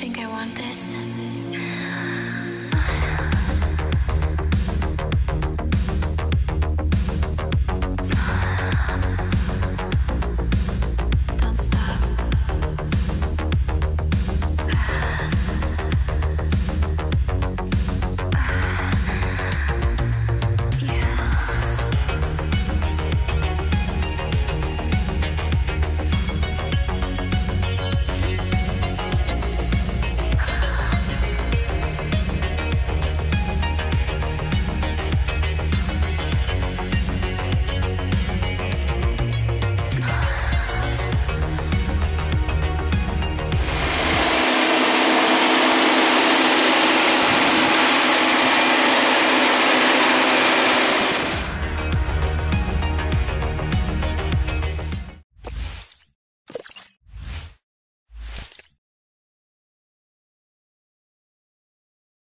think I want this?